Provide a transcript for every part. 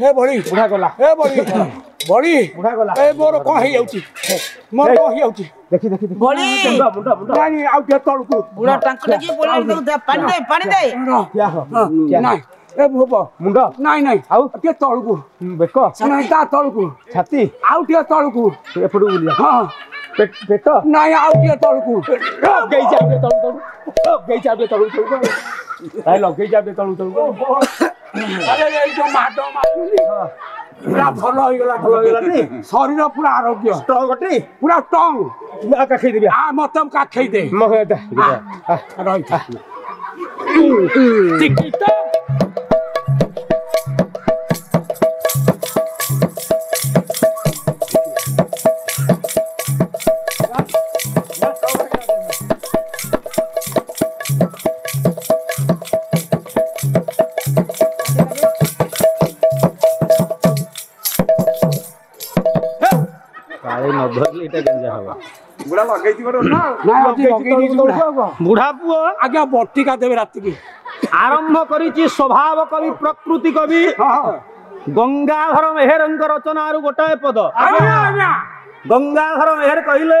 ହେ ବଳି ବୁଢ଼ା ଗଲା ହେ ବଳି ବଳି ବୁଢ଼ା ଗଲା ଏ ମୋର କ'ଣ ହେଇଯାଉଛି ମୋର କ'ଣ ହେଇଯାଉଛି ଦେଖି ଦେଖି ବଳି ନାଇଁ ଆଉ ଟିକେ ତଳକୁ ବୁଢ଼ା ଟାଙ୍କଟା କି ବଳି ପାଣି ଦେ ପାଣି ଦେ ନାଇଁ ଏ ଭୁବ ମୁଣ୍ଡ ନାଇଁ ନାଇଁ ଆଉ ଟିକେ ତଳକୁ ବେକ ନାଇଁ ତା ତଳକୁ ଛାତି ଆଉ ଟିକେ ତଳକୁ ଏପଟକୁ ବୁଲିବା ହଁ ପେଟ ନାଇଁ ଆଉ ଟିକେ ତଳକୁ ଲଗେଇ ଚାପେ ତଳକୁ ତଳକୁ ଲଗେଇ ଚାପେ ତଳକୁ ତଳକୁ ଲଗେଇ ଚାପେ ତଳକୁ ତଳକୁ ପୁରା ଭଲ ହେଇଗଲା ଭଲ ହେଇଗଲାନି ଶରୀର ପୁରା ଆରୋଗ୍ୟ ଷ୍ଟ୍ରଙ୍ଗ ଅଟେ ପୁରା ଷ୍ଟ୍ରଙ୍ଗ କାଖେଇ ଦେବି ଆ ମତେ କାଖେଇ ଦେ ରହିଥା ଧରିଲେ ଏଇଟା ଗେଞ୍ଜା ହବ ବୁଢା ପୁଅ ଆଜ୍ଞା ବଟିକା ଦେବେ ରାତିକି ଆରମ୍ଭ କରିଛି ସ୍ୱଭାବ କବି ପ୍ରକୃତି କବି ଗଙ୍ଗାଧର ମେହେରଙ୍କ ରଚନାରୁ ଗୋଟାଏ ପଦ ଗଙ୍ଗାଧର ମେହେର କହିଲେ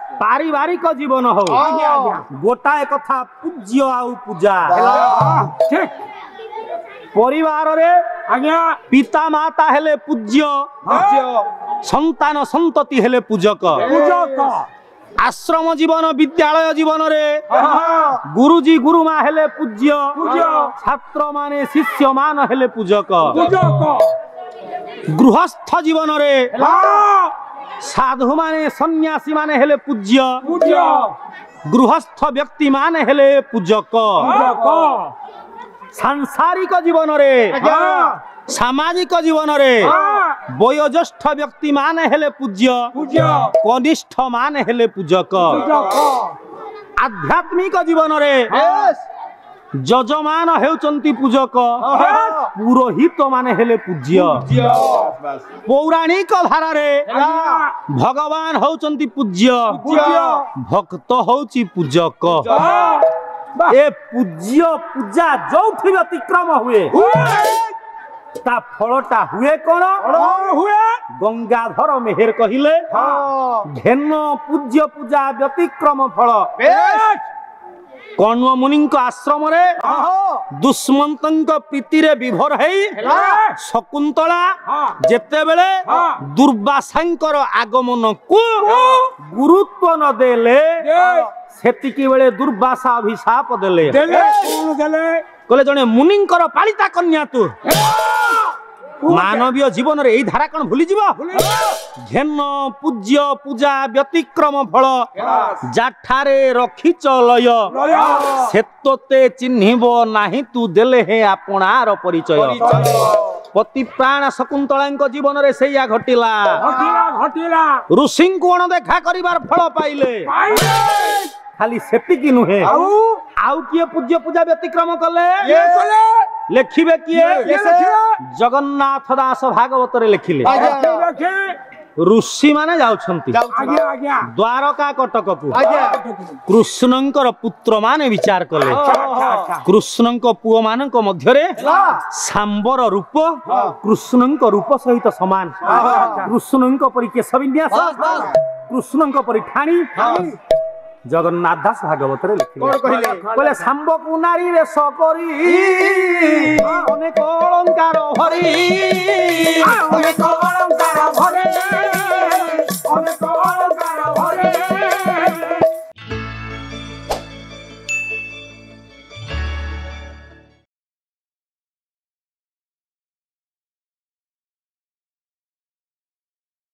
পারিবারিক জীবন ହଉ ଗୋଟାଏ କଥା ପୂଜ୍ୟ ଆଉ ପୂଜା ଠିକ পরিবারে আজ্ঞা পিতা মাতা হেলে পূজ্য সন্তান সন্ততি হেলে পূজক পূজক আশ্রম জীবন বিদ্যালয় জীবনরে গুরুজি গুরুমা হেলে পূজ্য ছাত্র মানে শিষ্য মান হেলে পূজক পূজক গৃহস্থ জীবনরে সাধু মানে সন্ন্যাসী মানে হলে পূজ্য পূজ্য গৃহস্থ ব্যক্তি মানে হলে পূজক সাংসারিক জীবনরে সামাজিক জীবনরে বয়োজ্যেষ্ঠ ব্যক্তি মানে হলে পূজ্য পূজ্য কনিষ্ঠ মানে হলে পূজক আধ্যাত্মিক জীবনরে যজমান হেউচন্তি পূজক পুরোহিত মানে হলে পূজ্য পৌরাণিক ধারারে ভগবান হচ্ছেন পূজ্য ভক্ত হচ্ছে পূজক এ পূজ্য পূজা যৌঠি ব্যতিক্রম হুয়ে তা ফলটা হুয়ে কোন হুয়ে গঙ্গাধর মেহের কহিলে ঘেন পূজ্য পূজা ব্যতিক্রম ফল କଣ୍ମମୁନିଙ୍କ ଆଶ୍ରମରେ ଦୁଷ୍ମନ୍ତଙ୍କ ପ୍ରୀତିରେ ବିଭୋର ହେଇ ଶକୁନ୍ତଳା ଯେତେବେଳେ ଦୁର୍ବାସାଙ୍କର ଆଗମନକୁ ଗୁରୁତ୍ୱ ନ ଦେଲେ ସେତିକି ବେଳେ ଦୁର୍ବାସା ଅଭିଶାପ ଦେଲେ କଲେ ଜଣେ ମୁନିଙ୍କର ପାଳିତା କନ୍ୟା ତୁ মানবীয় জীবনের এই ধারা কোণ ভুলি যাব ঘেন পূজ্য পূজা ব্যতিক্রম ফল যাঠারে রখিচ লয় সেতোতে চিহ্নিব নাহি তু দেলে হে আপনার পরিচয় পতি প্রাণ শকুন্তলাঙ্ক জীবনরে সেইয়া ঘটিলা ঘটিলা ঋষিঙ্কু অণদেখা করিবার ফল পাইলে খালি সেতিকি নুহে ଆଉ କିଏ ପୂଜ୍ୟ ପୂଜା ବ୍ୟତିକ୍ରମ କଲେ ଲେଖିବେ କିଏ ଜଗନ୍ନାଥ ଦାସ ଭାଗବତରେ ଲେଖିଲେ ଋଷି ମାନେ ଯାଉଛନ୍ତି ଦ୍ୱାରକା କଟକକୁ କୃଷ୍ଣଙ୍କର ପୁତ୍ର ମାନେ ବିଚାର କଲେ କୃଷ୍ଣଙ୍କ ପୁଅ ମାନଙ୍କ ମଧ୍ୟରେ ସାମ୍ବର ରୂପ କୃଷ୍ଣଙ୍କ ରୂପ ସହିତ ସମାନ କୃଷ୍ଣଙ୍କ ପରି କେଶ ବିନ୍ୟାସ କୃଷ୍ଣଙ୍କ ପରି ଠାଣି জগন্নাথ দাস ভাগবতরে বলে সাম্ব কুনারী রে সকরি অনেক অলঙ্কার হরি অনেক